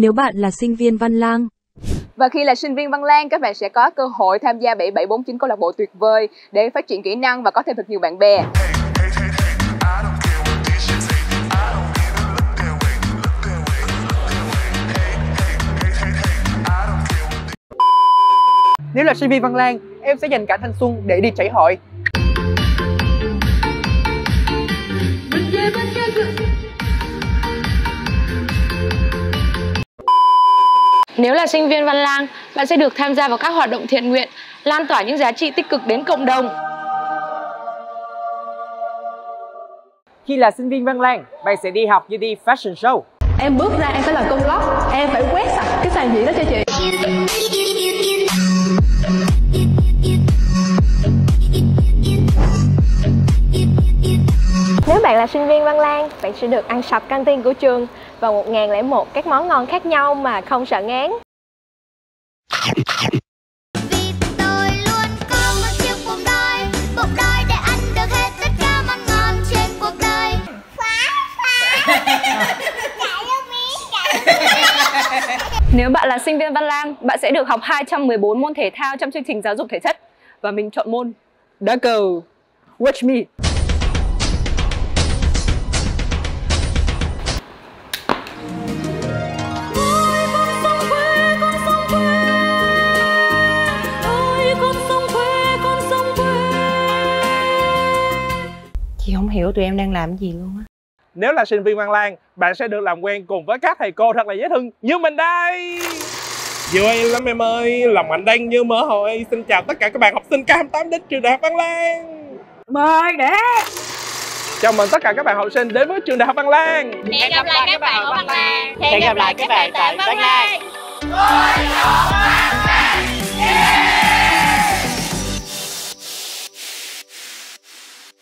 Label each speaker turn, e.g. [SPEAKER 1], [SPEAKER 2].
[SPEAKER 1] Nếu bạn là sinh viên Văn Lang,
[SPEAKER 2] Và khi là sinh viên Văn Lang, các bạn sẽ có cơ hội tham gia 7749 câu lạc bộ tuyệt vời để phát triển kỹ năng và có thêm thật nhiều bạn bè.
[SPEAKER 3] Nếu là sinh viên Văn Lang, em sẽ dành cả thanh xuân để đi chảy hội.
[SPEAKER 4] Nếu là sinh viên Văn Lang, bạn sẽ được tham gia vào các hoạt động thiện nguyện, lan tỏa những giá trị tích cực đến cộng đồng.
[SPEAKER 3] Khi là sinh viên Văn Lang, bạn sẽ đi học như đi fashion show.
[SPEAKER 5] em bước ra em phải là con lót em phải quét sạch cái sàn diễn đó cho chị
[SPEAKER 6] bạn là sinh viên Văn Lang, bạn sẽ được ăn sạch căng tin của trường và 1001 các món ngon khác nhau mà không sợ ngán.
[SPEAKER 4] Nếu bạn là sinh viên Văn Lang, bạn sẽ được học 214 môn thể thao trong chương trình giáo dục thể chất và mình chọn môn
[SPEAKER 3] Đá cầu. Watch me.
[SPEAKER 7] Chị không hiểu tụi em đang làm gì luôn á
[SPEAKER 8] Nếu là sinh viên Văn Lang, bạn sẽ được làm quen cùng với các thầy cô thật là dễ thương như mình đây. Vui lắm em ơi, lòng anh đang như mở hội. Xin chào tất cả các bạn học sinh K28 đến trường Đại học Văn Lang.
[SPEAKER 5] mời để
[SPEAKER 8] Chào mừng tất cả các bạn học sinh đến với trường Đại học Văn Lang.
[SPEAKER 9] Hẹn gặp lại các bạn ở Văn Lang
[SPEAKER 7] Hẹn gặp lại các bạn tại Văn Lang